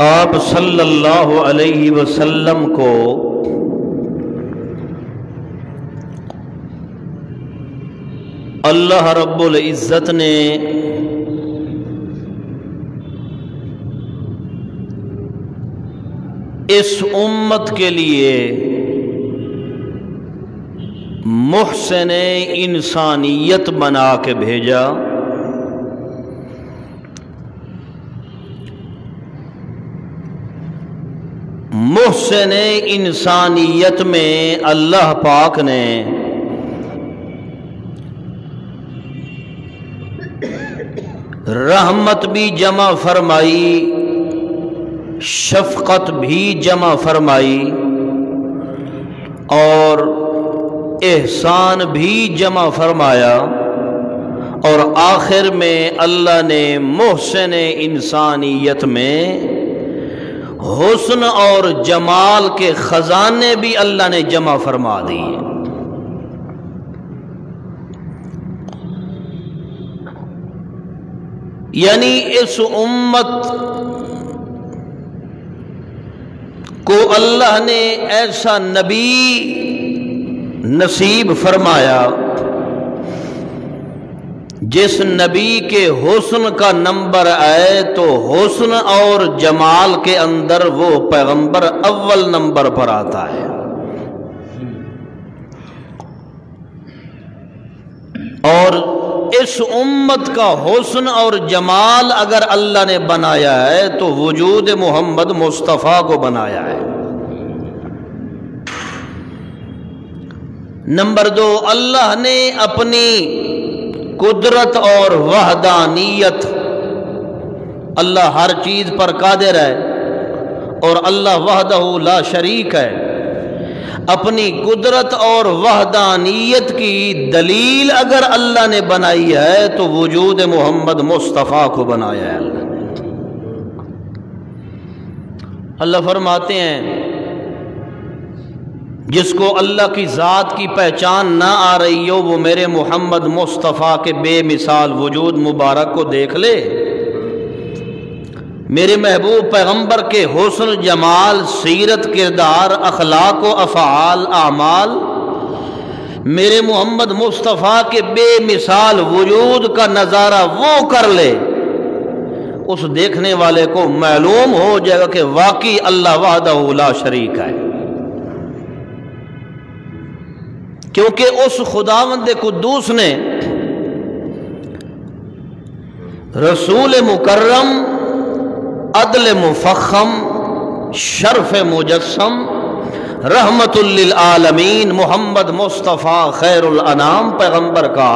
आप सल्लल्लाहु अलैहि वसल्लम को अल्लाह रब्बुल इज़्ज़त ने इस उम्मत के लिए मुहसन इंसानियत बना के भेजा। मुहसन इंसानियत में अल्लाह पाक ने रहमत भी जमा फरमाई, शफकत भी जमा फरमाई, और एहसान भी जमा फरमाया, और आखिर में अल्लाह ने मोहसिन इंसानियत में हुस्न और जमाल के ख़जाने भी अल्लाह ने जमा फरमा दिए। यानी इस उम्मत को अल्लाह ने ऐसा नबी नसीब फरमाया, जिस नबी के हुस्न का नंबर आए तो हुस्न और जमाल के अंदर वो पैगंबर अव्वल नंबर पर आता है। और इस उम्मत का हुस्न और जमाल अगर अल्लाह ने बनाया है तो वजूद मोहम्मद मुस्तफ़ा को बनाया है। नंबर दो, अल्लाह ने अपनी कुदरत और वहदानियत, अल्लाह हर चीज़ पर कादिर है और अल्लाह वहदहू ला शरीक है। अपनी कुदरत और वहदानियत की दलील अगर अल्लाह ने बनाई है तो वजूद मोहम्मद मुस्तफ़ा को बनाया है अल्लाह अल्लाह फरमाते हैं, जिसको अल्लाह की ज़ात की पहचान ना आ रही हो, वो मेरे मोहम्मद मुस्तफ़ा के बेमिसाल वजूद मुबारक को देख ले। मेरे महबूब पैगंबर के हौसल जमाल, सीरत, किरदार, अखलाक व अफ़ाल आमाल, मेरे मोहम्मद मुस्तफ़ा के बेमिसाल वजूद का नज़ारा वो कर ले। उस देखने वाले को मालूम हो जाएगा कि वाकई अल्लाह वाहदा शरीक है। क्योंकि उस खुदावंद कुद्दूस ने रसूल मुकर्रम अदल मुफ़म शरफ मुजस्म रहमतुल्लिल मोहम्मद मुस्तफ़ा खैरनाम पैगंबर का,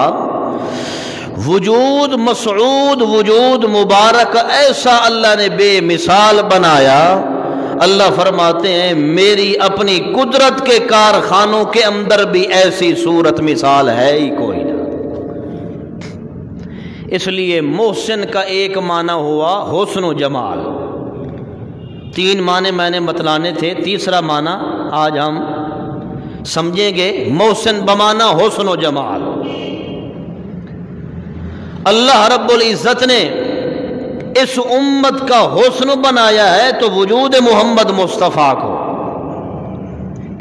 वजूद मसरूद वजूद मुबारक, ऐसा अल्लाह ने बेमिसाल बनाया। अल्लाह फरमाते हैं, मेरी अपनी कुदरत के कारखानों के अंदर भी ऐसी सूरत मिसाल है ही कोई। इसलिए मोहसिन का एक माना हुआ होसन जमाल। तीन माने मैंने मतलाने थे, तीसरा माना आज हम समझेंगे मोहसिन बमाना होसन जमाल। अल्लाह रब्बुल इज़्ज़त ने इस उम्मत का होसन बनाया है तो वजूद मोहम्मद मुस्तफ़ा को।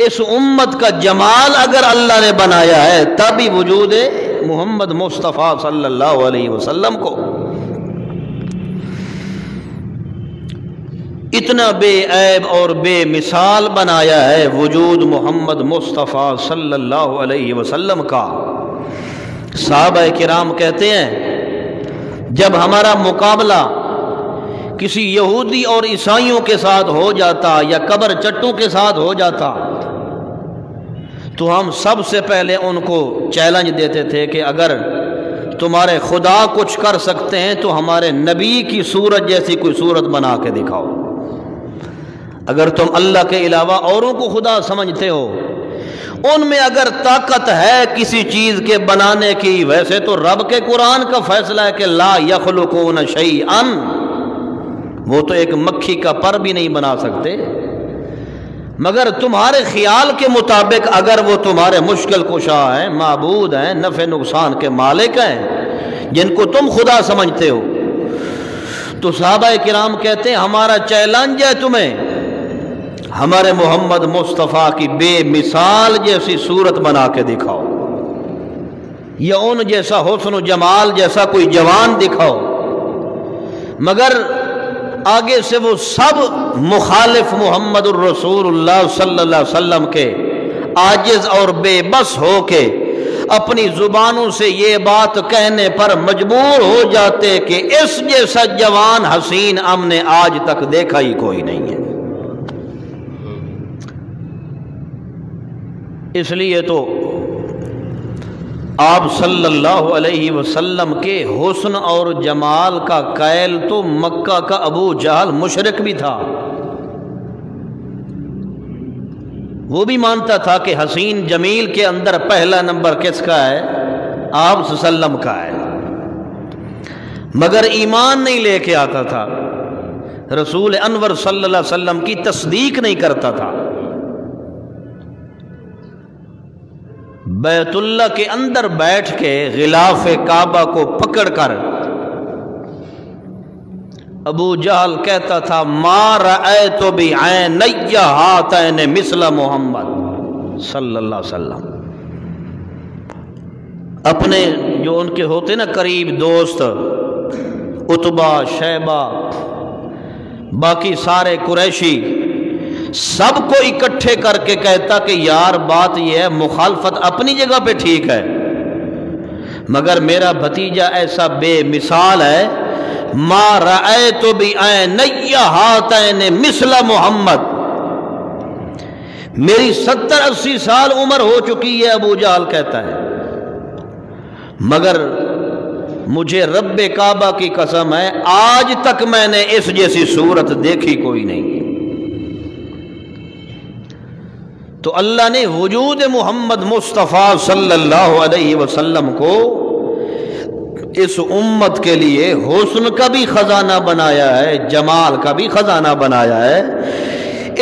इस उम्मत का जमाल अगर अल्लाह ने बनाया है, तभी वजूद मोहम्मद मुस्तफ़ा सल्लल्लाहु अलैहि वसल्लम को। इतना बेऐब और बेमिसाल बनाया है वजूद मोहम्मद मुस्तफ़ा सल्लल्लाहु अलैहि वसल्लम का। साहब किराम कहते हैं, जब हमारा मुकाबला किसी यहूदी और ईसाइयों के साथ हो जाता या कबर चट्टों के साथ हो जाता तो हम सबसे पहले उनको चैलेंज देते थे कि अगर तुम्हारे खुदा कुछ कर सकते हैं तो हमारे नबी की सूरत जैसी कोई सूरत बना के दिखाओ। अगर तुम अल्लाह के अलावा औरों को खुदा समझते हो, उनमें अगर ताकत है किसी चीज़ के बनाने की, वैसे तो रब के कुरान का फैसला है कि ला यखलो को न शई अन वो तो एक मक्खी का पर भी नहीं बना सकते। मगर तुम्हारे ख्याल के मुताबिक अगर वो तुम्हारे मुश्किल कुशा हैं, मबूद हैं, नफ़े नुकसान के मालिक हैं, जिनको तुम खुदा समझते हो। तो साहबा कराम कहते हैं, हमारा चैलेंज है तुम्हें। हमारे मोहम्मद मुस्तफ़ा की बेमिसाल जैसी सूरत बना के दिखाओ। या उन जैसा हुसन जमाल जैसा कोई जवान दिखाओ। मगर आगे से वो सब मुखालिफ मोहम्मद वसल्लम के आजिज और बेबस हो के अपनी जुबानों से ये बात कहने पर मजबूर हो जाते कि इस जैसा जवान हसीन हमने आज तक देखा ही कोई नहीं है। इसलिए तो आप सल्लल्लाहु अलैहि वसल्लम के हुस्न और जमाल का कैल तो मक्का का अबू जहल मुशरक भी था। वो भी मानता था कि हसीन जमील के अंदर पहला नंबर किसका है? आप सल्लम का है। मगर ईमान नहीं लेके आता था। रसूल अनवर सल्लल्लाहु अलैहि वसल्लम की तस्दीक नहीं करता था। बैतुल्ला के अंदर बैठ के गिलाफ काबा को पकड़ कर अबू जहल कहता था मार आए तो भी आए नैया हाथ मिसला मोहम्मद वसल्लम. अपने जो उनके होते ना करीब दोस्त, उतबा, शैबा, बाकी सारे कुरैशी सबको इकट्ठे करके कहता कि यार बात यह है, मुखालफत अपनी जगह पे ठीक है। मगर मेरा भतीजा ऐसा बेमिसाल है, माँ राय तो भी आए नैया हाथ मिसला मोहम्मद। मेरी सत्तर अस्सी साल उम्र हो चुकी है, अबू जाल कहता है। मगर मुझे रब काबा की कसम है, आज तक मैंने इस जैसी सूरत देखी कोई नहीं। तो अल्लाह ने वजूद मोहम्मद मुस्तफ़ा सल्लल्लाहु अलैहि वसल्लम को इस उम्मत के लिए हुस्न का भी ख़जाना बनाया है, जमाल का भी ख़जाना बनाया है।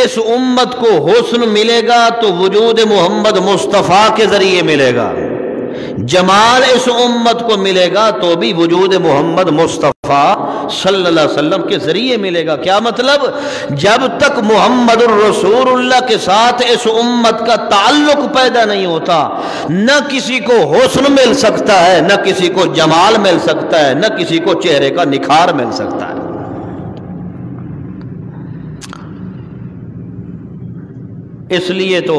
इस उम्मत को हुस्न मिलेगा तो वजूद मोहम्मद मुस्तफ़ा के ज़रिए मिलेगा। जमाल इस उम्मत को मिलेगा तो भी वजूद मोहम्मद मुस्तफ़ा सल्लल्लाहु अलैहि वसल्लम के ज़रिए मिलेगा। क्या मतलब? जब तक मोहम्मद रसूलुल्लाह के साथ इस उम्मत का ताल्लुक पैदा नहीं होता, न किसी को हुस्न मिल सकता है, न किसी को जमाल मिल सकता है, न किसी को चेहरे का निखार मिल सकता है। इसलिए तो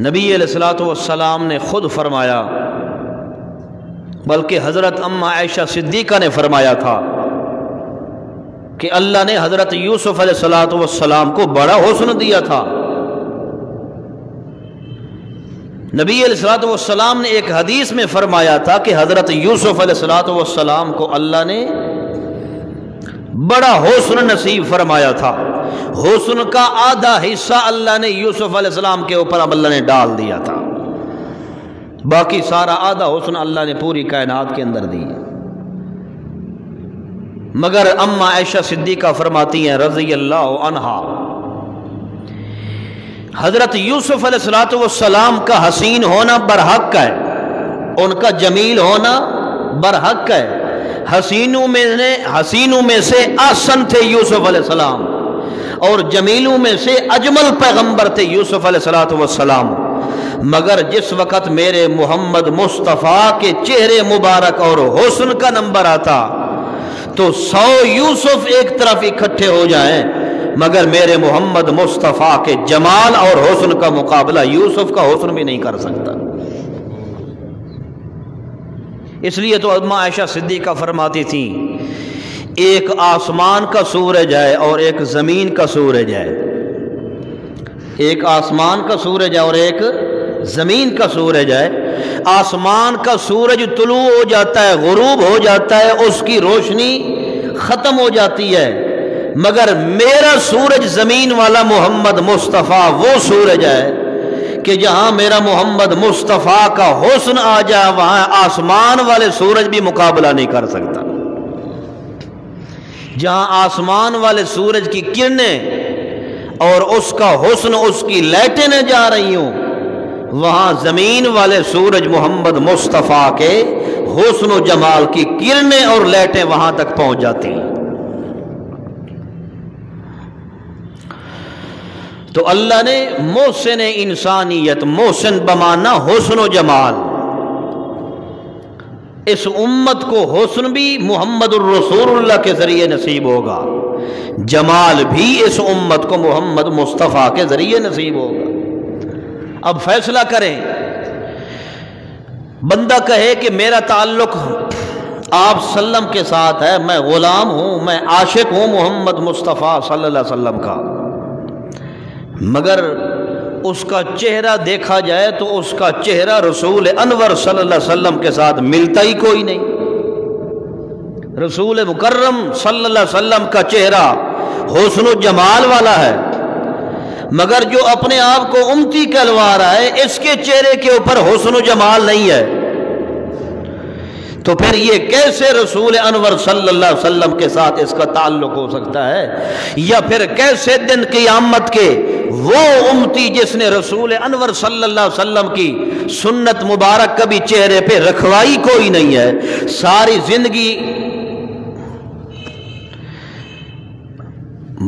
नबी सलाम ने खुद फरमाया, बल्कि हज़रत अम्मा आयशा सिद्दीक़ा ने फरमाया था कि अल्लाह ने हज़रत यूसुफ सलाम को बड़ा हौसन दिया था। नबी सलाम ने एक हदीस में फरमाया था कि हज़रत यूसुफ सलाम को अल्लाह ने बड़ा हौसन नसीब फरमाया था। हुसन का आधा हिस्सा अल्लाह ने यूसुफ अलैहिस्सलाम के ऊपर अब अल्लाह ने डाल दिया था। बाकी सारा आधा हुसन अल्लाह ने पूरी कायनात के अंदर दी मगर अम्मा ऐशा सिद्दीका फरमाती हैं रज़ी अल्लाह अनहा, हज़रत यूसुफ सलाम का हसीन होना बरहक है, उनका जमील होना बरहक है। हसीनों में हसीनों में से आसन थे यूसुफ सलाम। और जमीलों में से अजमल पैगंबर थे यूसुफ सलाम मगर जिस वक़्त मेरे मोहम्मद मुस्तफ़ा के चेहरे मुबारक और हुसन का नंबर आता तो सौ यूसुफ एक तरफ़ इकट्ठे हो जाएँ, मगर मेरे मोहम्मद मुस्तफ़ा के जमाल और हुसन का मुकाबला यूसुफ का हुसन भी नहीं कर सकता। इसलिए तो अम्मा आयशा सिद्दीका फरमाती थी एक आसमान का सूरज है और एक ज़मीन का सूरज है। एक आसमान का सूरज है और एक ज़मीन का सूरज है। आसमान का सूरज तुलू हो जाता है, गुरूब हो जाता है, उसकी रोशनी ख़त्म हो जाती है। मगर मेरा सूरज ज़मीन वाला मोहम्मद मुस्तफ़ा वो सूरज है कि जहाँ मेरा मोहम्मद मुस्तफ़ा का हुस्न आ जाए, वहाँ आसमान वाले सूरज भी मुकाबला नहीं कर सकता। जहाँ आसमान वाले सूरज की किरणें और उसका हुस्न, उसकी लाइटें न जा रही हूँ, वहाँ ज़मीन वाले सूरज मोहम्मद मुस्तफ़ा के हुस्न जमाल की किरणें और लाइटें वहाँ तक पहुँच जाती तो अल्लाह ने मोहसिन इंसानियत, मोहसिन बमाना, हुस्न जमाल इस उम्मत को हुसन भी मोहम्मद रसूलुल्लाह के ज़रिए नसीब होगा। जमाल भी इस उम्मत को मोहम्मद मुस्तफ़ा के ज़रिए नसीब होगा। अब फैसला करें। बंदा कहे कि मेरा ताल्लुक आप सल्लम के साथ है, मैं ग़ुलाम हूँ, मैं आशिक हूँ मोहम्मद मुस्तफ़ा सल्लल्लाहु अलैहि वसल्लम का। मगर उसका चेहरा देखा जाए तो उसका चेहरा रसूल अनवर सल्लल्लाहु अलैहि वसल्लम के साथ मिलता ही कोई नहीं। रसूल मुकर्रम सल्लल्लाहु अलैहि वसल्लम का चेहरा हुसन जमाल वाला है, मगर जो अपने आप को उमती कहलवा रहा है, इसके चेहरे के ऊपर हुसन जमाल नहीं है। तो फिर ये कैसे रसूल अनवर सल्लल्लाहु अलैहि वसल्लम के साथ इसका ताल्लुक हो सकता है? या फिर कैसे दिन की आमद के वो उमती जिसने रसूल अनवर सल्लल्लाहु अलैहि वसल्लम की सुन्नत मुबारक कभी चेहरे पे रखवाई कोई नहीं है, सारी ज़िंदगी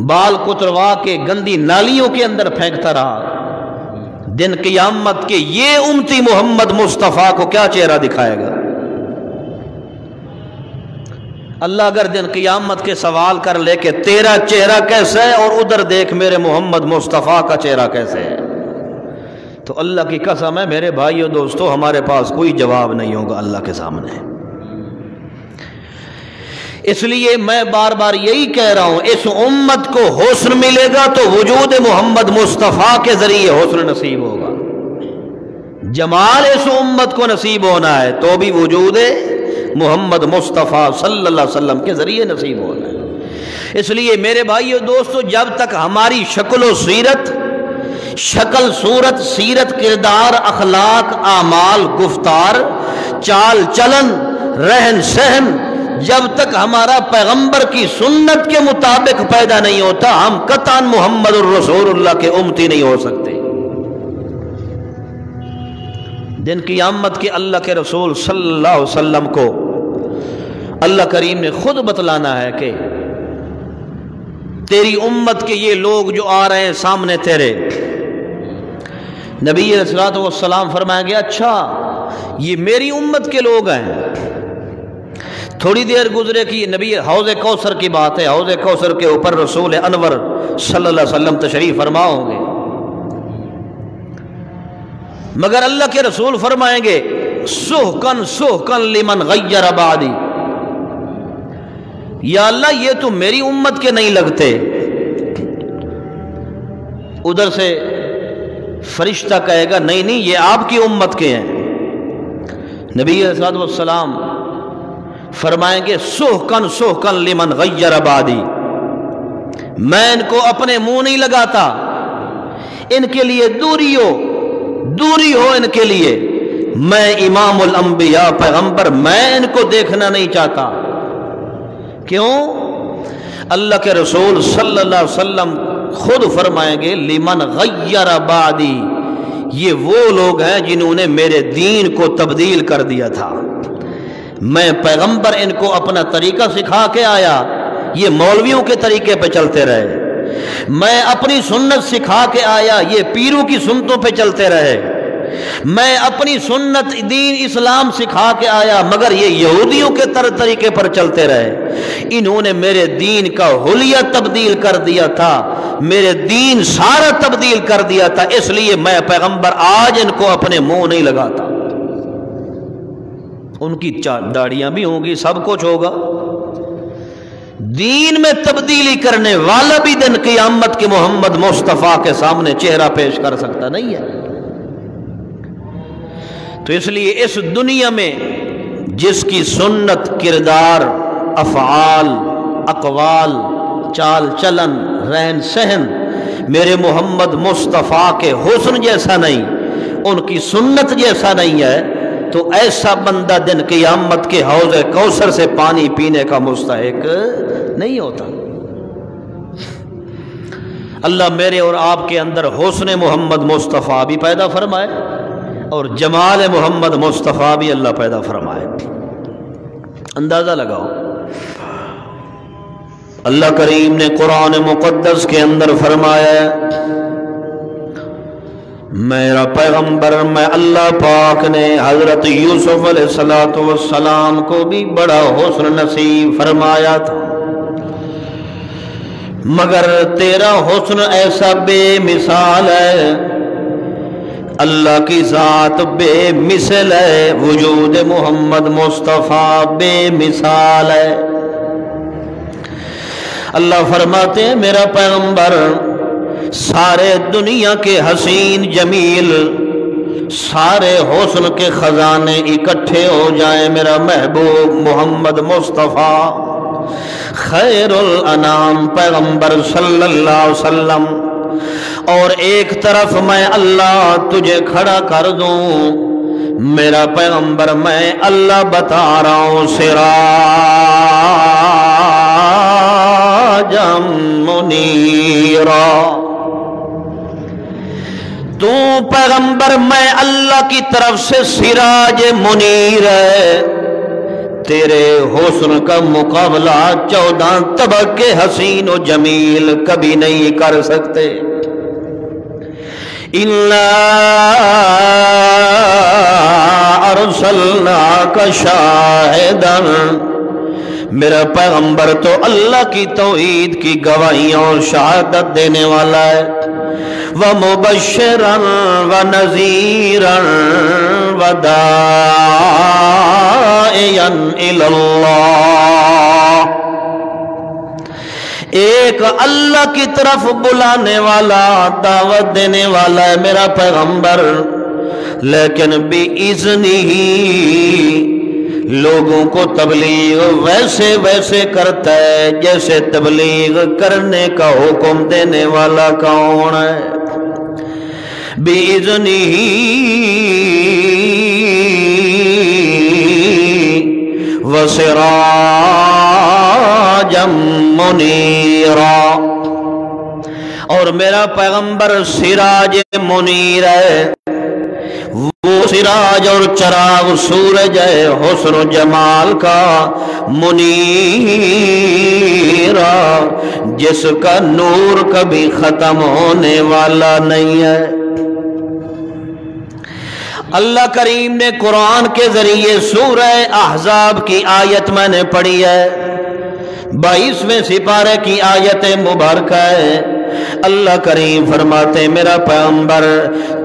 बाल कुतरवा के गंदी नालियों के अंदर फेंकता रहा। दिन की आमद के ये उमती मोहम्मद मुस्तफ़ा को क्या चेहरा दिखाएगा? अल्लाह अगर दिन क़ियामत के सवाल कर ले कि तेरा चेहरा कैसा है और उधर देख मेरे मोहम्मद मुस्तफ़ा का चेहरा कैसे है तो अल्लाह की कसम है, मेरे भाइयों, दोस्तों, हमारे पास कोई जवाब नहीं होगा अल्लाह के सामने। इसलिए मैं बार बार यही कह रहा हूँ, इस उम्मत को हौसन मिलेगा तो वजूद मोहम्मद मुस्तफ़ा के ज़रिए हौसन नसीब होगा। जमाल इस उम्मत को नसीब होना है तो भी वजूद मोहम्मद मुस्तफ़ा अलैहि वसल्लम के ज़रिए नसीब होना है इसलिए मेरे भाइयों, दोस्तों, जब तक हमारी शक्ल सीरत, शक्ल, सूरत, सीरत, किरदार, अखलाक, आमाल, गुफ्तार, चाल, चलन, रहन सहन, जब तक हमारा पैगंबर की सुन्नत के मुताबिक पैदा नहीं होता, हम कतान मोहम्मद रसूलुल्लाह के उमती नहीं हो सकते। दिन की आमद के अल्लाह के रसूल सल्लल्लाहु अलैहि वसल्लम को अल्लाह करीम ने खुद बतलाना है कि तेरी उम्मत के ये लोग जो आ रहे हैं सामने तेरे, नबी सलाम फरमाएँगे अच्छा ये मेरी उम्मत के लोग हैं। थोड़ी देर गुजरे कि नबी, हौज कौसर की बात है, हौज कौसर के ऊपर रसूल अनवर सल्लल्लाहु अलैहि वसल्लम तशरीफ़ फरमा होंगे मगर अल्लाह के रसूल फरमाएँगे, सुहकन सुहकन लिमन गैर आबादी या अल्लाह, ये तो मेरी उम्मत के नहीं लगते। उधर से फरिश्ता कहेगा, नहीं नहीं, ये आपकी उम्मत के हैं। नबी सलाम फरमाएँगे, सोहकन सोहकन लिमन गैर आबादी मैं इनको अपने मुँह नहीं लगाता। इनके लिए दूरी हो दूरी हो इनके लिए। मैं इमामुल अंबिया, पैगंबर, मैं इनको देखना नहीं चाहता। क्यों? अल्लाह के रसूल सल्लल्लाहु अलैहि वसल्लम खुद फरमाएँगे, लिमन गैर आबादी ये वो लोग हैं जिन्होंने मेरे दीन को तब्दील कर दिया था। मैं पैगंबर इनको अपना तरीका सिखा के आया। ये मौलवियों के तरीके पे चलते रहे। मैं अपनी सुन्नत सिखा के आया, ये पीरों की सुनतों पे चलते रहे। मैं अपनी सुन्नत दीन इस्लाम सिखा के आया, मगर ये यहूदियों के तर तरीके पर चलते रहे। इन्होंने मेरे दीन का हुलिया तब्दील कर दिया था, मेरे दीन सारा तब्दील कर दिया था, इसलिए मैं पैगंबर आज इनको अपने मुँह नहीं लगाता। उनकी दाढ़ियाँ भी होंगी, सब कुछ होगा। दीन में तब्दीली करने वाला भी दिन क़ियामत के मोहम्मद मुस्तफ़ा के सामने चेहरा पेश कर सकता नहीं है। तो इसलिए इस दुनिया में जिसकी सुन्नत, किरदार अफ़ाल अकवाल चाल चलन रहन सहन मेरे मोहम्मद मुस्तफ़ा के हुसन जैसा नहीं, उनकी सुन्नत जैसा नहीं है तो ऐसा बंदा दिन क़ियामत के हौज कौसर से पानी पीने का मुस्तक नहीं होता। अल्लाह मेरे और आपके अंदर हौसन मोहम्मद मुस्तफ़ा भी पैदा फरमाए और जमाल मोहम्मद मुस्तफ़ा भी अल्लाह पैदा फरमाए। अंदाज़ा लगाओ। अल्लाह करीम ने कुरान मुक़दस के अंदर फरमाया मेरा पैगंबर, मैं अल्लाह पाक ने हज़रत यूसुफ सलाम को भी बड़ा हौसल नसीब फरमाया था। मगर तेरा हुस्न ऐसा बेमिसाल है। अल्लाह की ज़ात बेमिसल है। वजूद मोहम्मद मुस्तफ़ा बेमिसाल है। अल्लाह फरमाते हैं, मेरा पैगंबर, सारे दुनिया के हसीन जमील, सारे हौसन के ख़जाने इकट्ठे हो जाए मेरा महबूब मोहम्मद मुस्तफ़ा। खैरुल अनाम पैगंबर सल्लल्लाहु अलैहि वसल्लम। और एक तरफ़ मैं अल्लाह तुझे खड़ा कर दूँ, मेरा पैगंबर मैं अल्लाह बता रहा हूँ सिरा मुनीरा। तू पैगंबर मैं अल्लाह की तरफ़ से सिराज मुनीर है। तेरे हुस्न का मुकाबला चौदह तबके हसीन जमील कभी नहीं कर सकते। अरसलना का शाहिदन। मेरा पैगंबर तो अल्लाह की तोईद की गवाहियों और शहादत देने वाला है। व मुबशरन व इल्लाह एक अल्लाह की तरफ़ बुलाने वाला, दावत देने वाला है मेरा पैगंबर। लेकिन भी इजनी ही लोगों को तबलीग वैसे वैसे करता है, जैसे तबलीग करने का हुक्म देने वाला कौन है? बेजनी वसराजम मुनीरा। और मेरा पैगंबर सिराज मुनीर है। वो सिराज और चराग सूरज है, हुस्न जमाल का मुनीरा। जिसका नूर कभी खत्म होने वाला नहीं है। अल्लाह करीम ने कुरान के ज़रिए सूरह अहजाब की आयत मैंने पढ़ी है। बाईसवें सिपारे की आयत मुबारक है। अल्लाह करीम फरमाते, मेरा पैगंबर,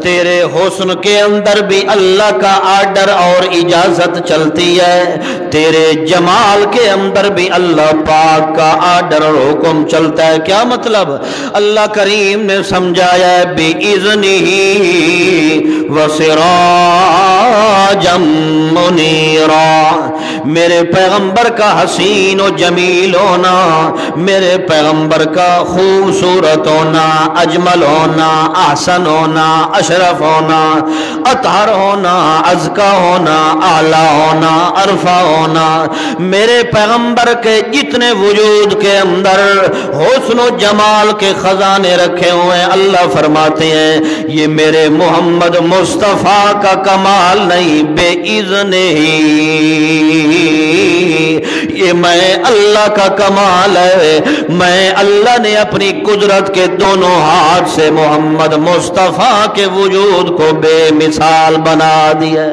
तेरे हुस्न के अंदर भी अल्लाह का आर्डर और इजाज़त चलती है। तेरे जमाल के अंदर भी अल्लाह पाक का आर्डर और हुक्म चलता है। क्या मतलब? अल्लाह करीम ने समझाया बे इजनी वसराजम मुनीरा। मेरे पैगंबर का हसीन और जमील होना, मेरे पैगंबर का खूबसूरत होना, अजमल होना, आसन होना, अशरफ होना अतहर होना, अजका होना, आला होना, अरफा होना, मेरे पैगंबर के जितने वजूद के अंदर हौसलो जमाल के खजाने रखे हुए अल्लाह फरमाते हैं, ये मेरे मोहम्मद मुस्तफ़ा का कमाल नहीं, बेइज़न ही। ये मैं अल्लाह का कमाल है। मैं अल्लाह ने अपनी कुदरत के दोनों हाथ से मोहम्मद मुस्तफ़ा के वजूद को बेमिसाल बना दिया।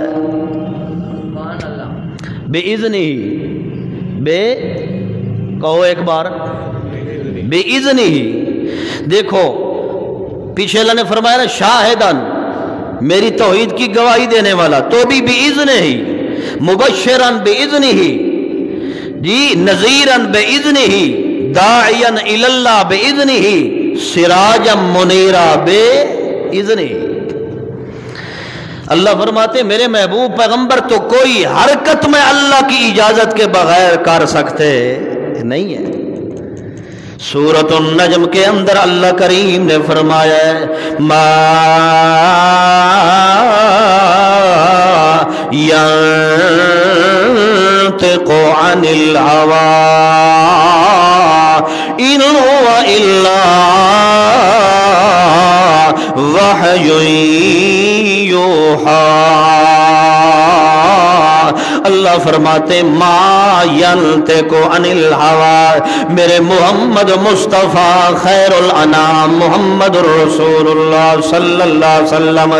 बेइजनी बे कहो एक बार। बेइजनी देखो, पीछे अल्लाह ने फरमाया ना, शाहिदन, मेरी तोहीद की गवाही देने वाला तो भी बेइजन ही मुबशरन बेइजनी ही जी नजीरन बेइजनी ही दायन इल्ला बेइजनी ही सिराजम मुनीरा बेइजनी अल्लाह फरमाते, मेरे महबूब पैगंबर तो कोई हरकत में अल्लाह की इजाज़त के बगैर कर सकते नहीं है। सूरत नजम के अंदर अल्लाह करीम ने फरमाया मा को अनिल हवा इन इल्ला वह यूहा अल्लाह फरमाते मायनते को अनिल हवा, मेरे मोहम्मद मुस्तफ़ा खैरुल अनाम मोहम्मद वसल्लम,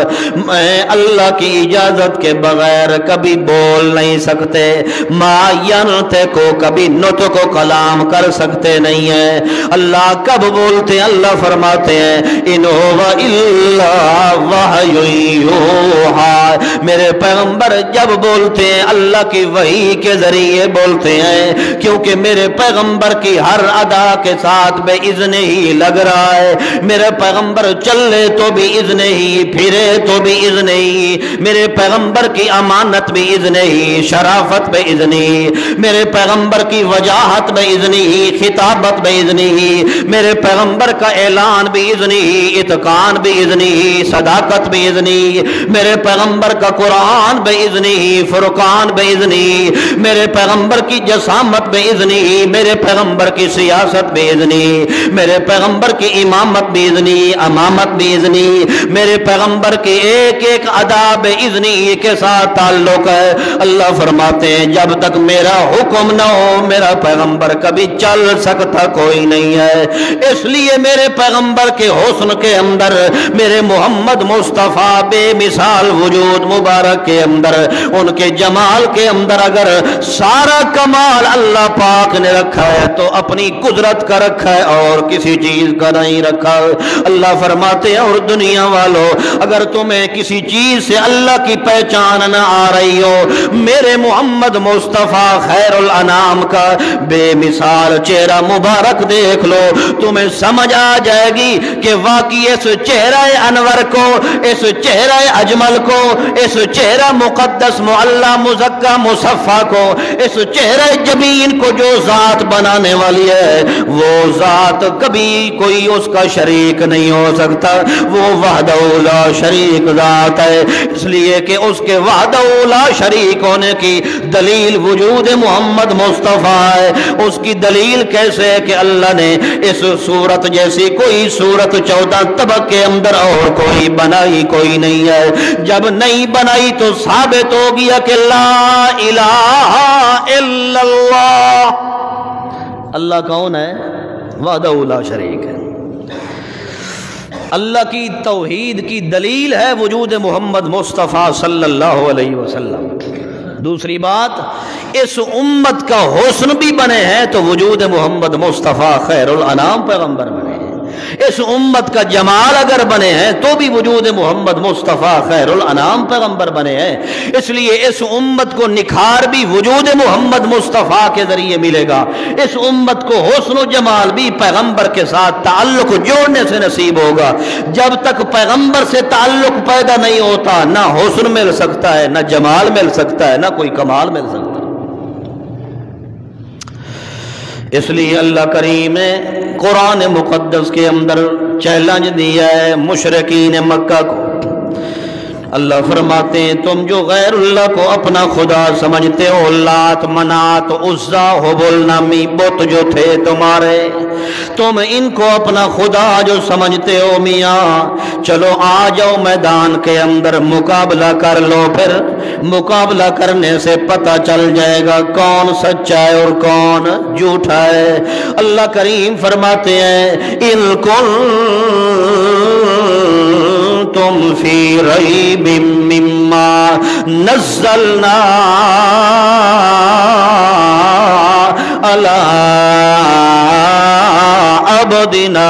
मैं अल्लाह की इजाज़त के बगैर कभी बोल नहीं सकते मायनते को कभी नुत को कलाम कर सकते नहीं है। अल्लाह कब बोलते अल्लाह फरमाते हैं इनोवा इल्ला वाह मेरे पैगंबर जब बोलते हैं, अल्लाह की वही के ज़रिए बोलते हैं क्योंकि मेरे पैगंबर की हर अदा के साथ बे इजन ही लग रहा है मेरे पैगंबर चले तो भी इजन ही फिरे तो भी इजन ही मेरे पैगंबर की अमानत भी इजन ही शराफत बे इजनी मेरे पैगंबर की वजाहत बे इजनी खिताबत बे इजनी मेरे पैगंबर का ऐलान भी इजनी इतकान भी इजनी सदाकत भी इजनी मेरे पैगंबर का कुरान बे इजनी फुरकान बे बेइजनी मेरे पैगंबर की जसामत बेइजनी मेरे पैगंबर की सियासत बेइजनी मेरे पैगंबर की इमामत बेइजनी अमामत बेइजनी मेरे पैगंबर की एक एक अदा बेइजनी के साथ ताल्लुक है। अल्लाह फरमाते हैं, जब तक मेरा हुक्म ना हो, मेरा पैगंबर कभी चल सकता कोई नहीं है। इसलिए मेरे पैगंबर के हौसन के अंदर, मेरे मोहम्मद मुस्तफ़ा बेमिसाल वजूद मुबारक के अंदर, उनके जमाल के अंदर अगर सारा कमाल अल्लाह पाक ने रखा है तो अपनी कुदरत का रखा है और किसी चीज़ का नहीं रखा। अल्लाह फरमाते हैं, और दुनिया वालों, अगर तुम्हें किसी चीज़ से अल्लाह की पहचान न आ रही हो, मेरे मोहम्मद मुस्तफ़ा खैरुल अनाम का बेमिसाल चेहरा मुबारक देख लो। तुम्हें समझ आ जाएगी कि वाकई इस चेहरा अनवर को, इस चेहरा अजमल को, इस चेहरा मुकदस मुकद्दस मुअल्ला मुजक्का मुसफ़ा को। इस चेहरे ज़मीन को जो ज़ात बनाने वाली है, वो ज़ात कभी कोई उसका शरीक नहीं हो सकता। वो वाहदौला शरीक ज़ात है, इसलिए कि उसके वाहदौला शरीक होने की दलील वजूद मोहम्मद मुस्तफ़ा है। उसकी दलील कैसे है कि अल्लाह ने इस सूरत जैसी कोई सूरत चौदह तबक के अंदर और कोई बनाई कोई नहीं है। जब नहीं बनाई तो साबित हो गया कि ला अल्लाह कौन है? वादउला शरीक है। अल्लाह की तोहीद की दलील है वजूद मोहम्मद मुस्तफ़ा सल्लल्लाहु अलैहि वसल्लम। दूसरी बात, इस उम्मत का हुस्न भी बने हैं तो वजूद मोहम्मद मुस्तफ़ा खैरुल अनाम पैगंबर बने इस उम्मत का जमाल अगर बने हैं तो भी वजूद मोहम्मद मुस्तफ़ा खैरुल अनाम पैगंबर बने हैं। इसलिए इस उम्मत को निखार भी वजूद मोहम्मद मुस्तफ़ा के ज़रिए मिलेगा। इस उम्मत को हौसन जमाल भी पैगंबर के साथ ताल्लुक जोड़ने से नसीब होगा। जब तक पैगंबर से ताल्लुक पैदा नहीं होता, ना हौसन मिल सकता है, ना जमाल मिल सकता है, ना कोई कमाल मिल सकता है इसलिए अल्लाह करीम ने कुरान मुकदस के अंदर चैलेंज दिया है मुशरकिन मक्का को। अल्लाह फरमाते हैं, तुम जो गैरुल्लाह को अपना खुदा समझते हो, लात मनात, उज्जा हो बोलना मी बुत जो थे तुम्हारे, तुम इनको अपना खुदा जो समझते हो, मियाँ, चलो आ जाओ मैदान के अंदर, मुकाबला कर लो फिर, मुकाबला करने से पता चल जाएगा कौन सच्चा है और कौन झूठा है। अल्लाह करीम फरमाते हैं इनको तुम फ़ी रही बिम्मा नजलना अला अबदिना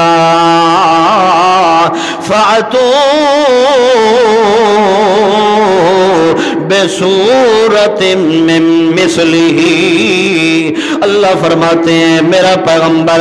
फ़ातो बेसूरत मिसली अल्लाह फरमाते हैं, मेरा पैगंबर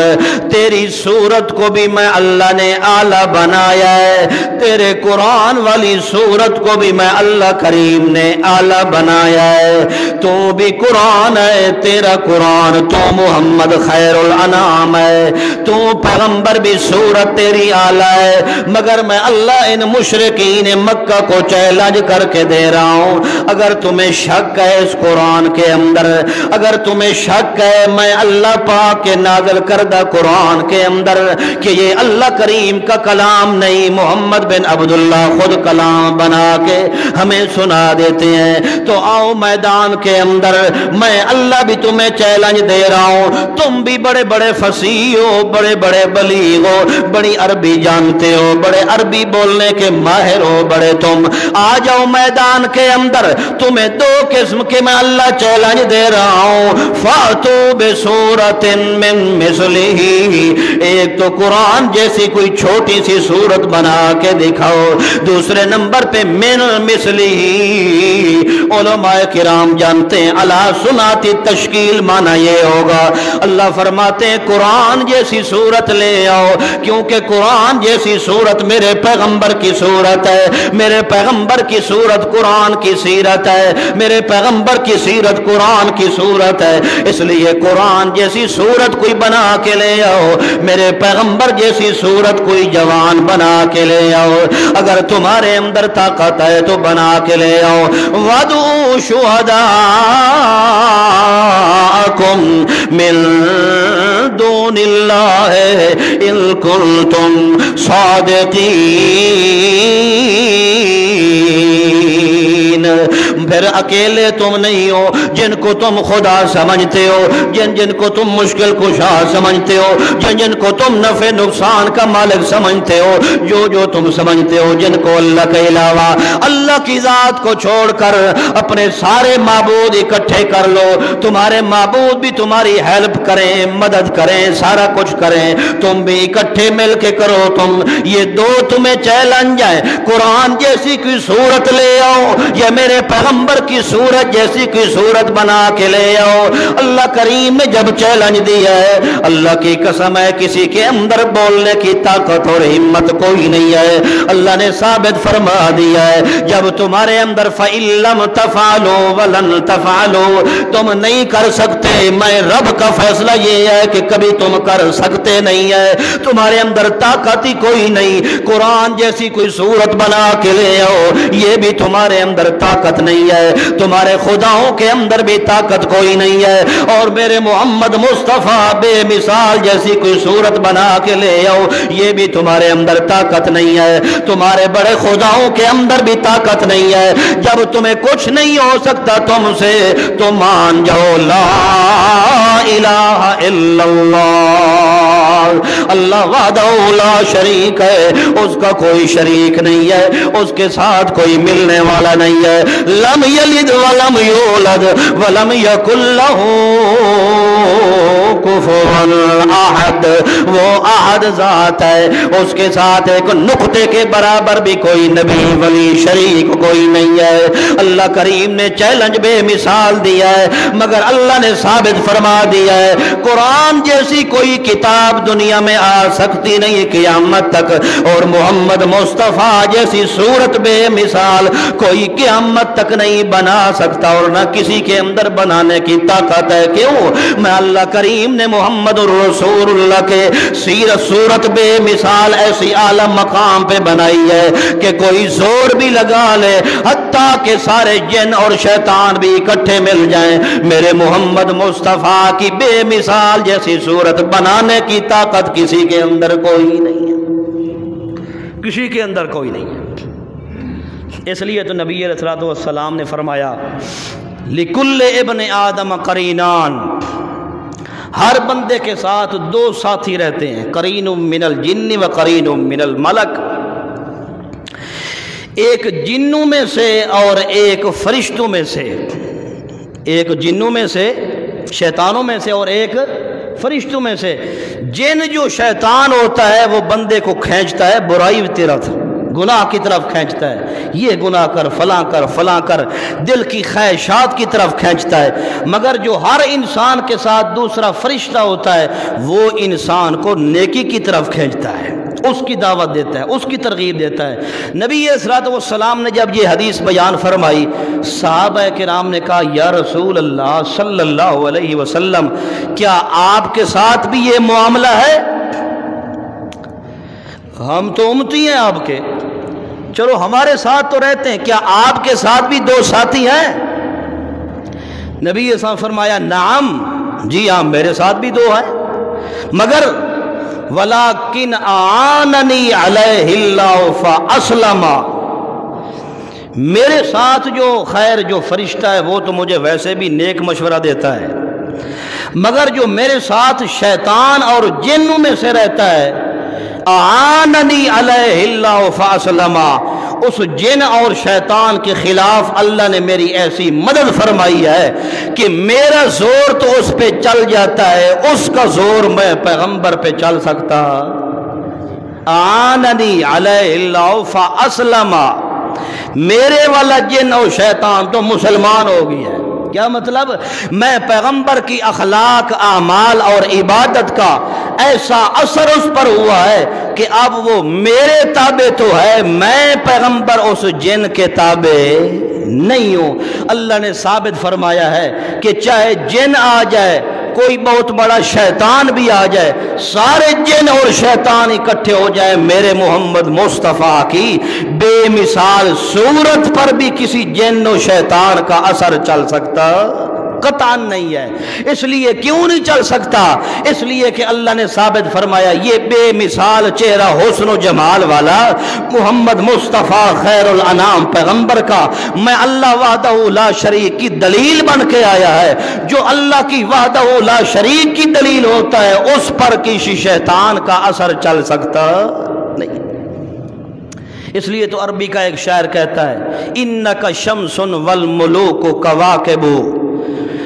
तेरी सूरत को भी मैं अल्लाह ने आला बनाया है। तेरे कुरान वाली सूरत को भी मैं अल्लाह करीम ने आला बनाया है। तू भी कुरान है, तेरा कुरान तो मोहम्मद खैरुल अनाम है। तू पैगंबर भी सूरत तेरी आला है। मगर मैं अल्लाह इन मुशरकिन मक्का को चैलेंज करके दे रहा हूँ। अगर तुम्हें शक है इस कुरान के अंदर, अगर तुम्हें शक है, मैं अल्लाह पाक के नाजल करदा कुरान के अंदर कि ये अल्लाह करीम का कलाम नहीं, मोहम्मद बिन अब्दुल्ला खुद कलाम बना के हमें सुना देते हैं। तो आओ मैदान के अंदर, मैं अल्लाह भी तुम्हें चैलेंज दे रहा हूँ। तुम भी बड़े बड़े फसी हो बड़े बड़े बली हो बड़ी अरबी जानते हो, बड़े अरबी बोलने के माहिर हो बड़े तुम। आ जाओ मैदान के अंदर, तुम्हें दो किस्म के मैं अल्लाह चैलेंज दे रहा हूँ। फातू बेसूरत मिन मिसली एक तो कुरान जैसी कोई छोटी सी सूरत बना के दिखाओ, दूसरे नंबर पे मिन मिसली। किराम जानते हैं अल्लाह सुनाती तश्कील माना ये होगा। अल्लाह फरमाते हैं, कुरान जैसी सूरत ले आओ, क्योंकि कुरान जैसी सूरत मेरे पैगंबर की सूरत है। मेरे पैगंबर की सूरत कुरान की सीरत है। मेरे पैगंबर की सीरत कुरान की सूरत है। इसलिए कुरान जैसी सूरत कोई बना के ले आओ मेरे पैगंबर जैसी सूरत कोई जवान बना के ले आओ। अगर तुम्हारे अंदर ताकत है तो बना के ले आओ। वदू शुहदा मिल दो है इलकुल तुम सादती फिर अकेले तुम नहीं हो, जिनको तुम खुदा समझते हो, जिन जिनको तुम मुश्किल कुशा समझते हो, जिन जिनको तुम नफे नुकसान का मालिक समझते हो, जो जो तुम समझते हो, जिनको अल्लाह के अलावा अल्लाह की जात को छोड़कर अपने सारे मबूद इकट्ठे कर लो, तुम्हारे मबूद भी तुम्हारी हेल्प करें, मदद करें, सारा कुछ करें, तुम भी इकट्ठे मिल के करो, तुम ये दो तुम्हें चैलेंज है, कुरान जैसी कोई सूरत ले आओ, ये मेरे पैगंबर की सूरत जैसी कोई सूरत बना के ले आओ। अल्लाह करीम ने जब चैलेंज दिया है, अल्लाह की कसम है, किसी के अंदर बोलने की ताकत और हिम्मत कोई नहीं है। अल्लाह ने साबित फरमा दिया है, जब तुम्हारे अंदर फ़िल्म तफालो वलन तफालो, तुम नहीं कर सकते। मैं रब का फैसला ये है कि कभी तुम कर सकते नहीं है। तुम्हारे अंदर ताकत ही कोई नहीं। कुरान जैसी कोई सूरत बना के ले आओ, ये भी तुम्हारे अंदर ताकत नहीं है। तुम्हारे खुदाओं के अंदर भी ताकत कोई नहीं है। और मेरे मोहम्मद मुस्तफ़ा बेमिसाल जैसी कोई सूरत बना के ले आओ, ये भी तुम्हारे अंदर ताकत नहीं है। तुम्हारे बड़े खुदाओं के अंदर भी ताकत नहीं है। जब तुम्हें कुछ नहीं हो सकता तुमसे तो मान जाओ, ला इलाहा इल्लल्लाह अल्लाह वादा शरीक है। उसका कोई शरीक नहीं है। उसके साथ कोई मिलने वाला नहीं है। लम यलिद वलम यूलद वलम यकुल्लहू अहद। वो अहद जात है। उसके साथ एक नुक्ते के बराबर भी कोई नबी वली शरीक कोई नहीं है। अल्लाह करीम ने चैलेंज बेमिसाल दिया है। मगर अल्लाह ने साबित फरमा दिया है। कुरान जैसी कोई किताब दुनिया में आ सकती नहीं क्यामत तक। और मोहम्मद मुस्तफ़ा जैसी सूरत बेमिसाल कोई क्यामत तक नहीं बना सकता और न किसी के अंदर बनाने की ताकत है। क्यों? मैं अल्लाह करीम ने मोहम्मद रसूलुल्लाह के सीरत सूरत बेमिसाल ऐसी आलम मकाम पे बनाई है कि कोई ज़ोर भी लगा ले, हत्ता के सारे जिन और शैतान भी इकट्ठे मिल जाएँ। मेरे मोहम्मद मुस्तफ़ा की बेमिसाल जैसी सूरत बनाने की ताकत किसी के अंदर कोई नहीं है। किसी के अंदर कोई नहीं है। इसलिए तो नबी सलाम ने फरमाया, लिकुल्ल इबन आदम करीनान। हर बंदे के साथ दो साथी रहते हैं, करीन मिनल जिन्न व करीन मिनल मलक। एक जिन्नू में से और एक फरिश्तों में से। एक जिन्नू में से, शैतानों में से और एक फरिश्तों में से, जिन जो शैतान होता है, वो बंदे को खींचता है, बुराई तरफ़ गुनाह की तरफ़ खींचता है। ये गुनाह कर, फला कर फला कर, दिल की ख्वाहिशात की तरफ़ खींचता है। मगर जो हर इंसान के साथ दूसरा फरिश्ता होता है, वो इंसान को नेकी की तरफ़ खींचता है। उसकी दावत देता है, उसकी तरगीब देता है। नबी सलाम ने जब ये हदीस बयान फरमाई, साहब के कराम ने कहा, या रसूल अल्लाह सल्लल्लाहु अलैहि वसल्लम, क्या आपके साथ भी ये मामला है? हम तो उमती हैं आपके। चलो हमारे साथ तो रहते हैं, क्या आपके साथ भी दो साथी हैं? नबी फरमाया, नाम, जी हाँ मेरे साथ भी दो हैं। मगर वला किन आननी असलमा मेरे साथ जो खैर, जो फरिश्ता है, वो तो मुझे वैसे भी नेक मशवरा देता है। मगर जो मेरे साथ शैतान और जिन में से रहता है, आननी अलमा उस जिन और शैतान के खिलाफ अल्लाह ने मेरी ऐसी मदद फरमाई है कि मेरा ज़ोर तो उस पर चल जाता है, उसका ज़ोर मैं पैगंबर पे चल सकता। आननी असलमा मेरे वाला जिन और शैतान तो मुसलमान हो गया है। क्या मतलब? मैं पैगंबर की अखलाक, आमाल और इबादत का ऐसा असर उस पर हुआ है कि अब वो मेरे ताबे तो है, मैं पैगंबर उस जिन के ताबे नहीं हूँ। अल्लाह ने साबित फरमाया है कि चाहे जिन आ जाए कोई बहुत बड़ा शैतान भी आ जाए, सारे जिन और शैतान इकट्ठे हो जाए, मेरे मोहम्मद मुस्तफ़ा की बेमिसाल सूरत पर भी किसी जिन और शैतान का असर चल सकता। कतान नहीं है। इसलिए क्यों नहीं चल सकता? इसलिए कि अल्लाह ने साबित फरमाया, ये बेमिसाल चेहरा हुसन जमाल वाला मोहम्मद मुस्तफ़ा खैर अनाम पैगंबर का। मैं अल्लाह वादा शरीक की दलील बन के आया है। जो अल्लाह की वादा शरीक की दलील होता है, उस पर किसी शैतान का असर चल सकता नहीं। इसलिए तो अरबी का एक शायर कहता है इन का शमसुन वल मुलो को कवा के बो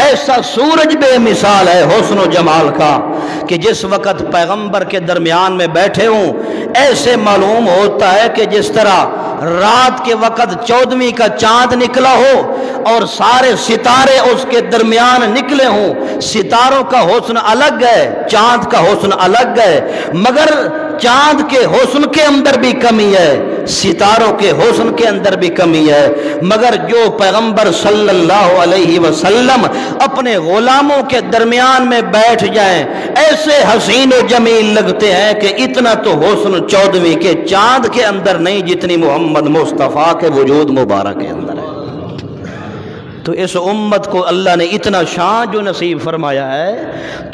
ऐसा सूरज बेमिसाल है हौसन जमाल का कि जिस वक़्त पैगंबर के दरमियान में बैठे हूँ, ऐसे मालूम होता है कि जिस तरह रात के वक़्त चौदहवीं का चाँद निकला हो और सारे सितारे उसके दरमियान निकले हों, सितारों का हुस्न अलग है, चाँद का हुस्न अलग है, मगर चाँद के हुस्न के अंदर भी कमी है, सितारों के हुस्न के अंदर भी कमी है, मगर जो पैगंबर सल्लल्लाहु अलैहि वसल्लम अपने गुलामों के दरमियान में बैठ जाए। ऐसे हसीन जमील लगते हैं कि इतना तो हुस्न चौदहवीं के चाँद के अंदर नहीं, जितनी मोहम्मद मुस्तफ़ा के वजूद मुबारक के अंदर है। तो इस उम्मत को अल्लाह ने इतना शाह जो नसीब फरमाया है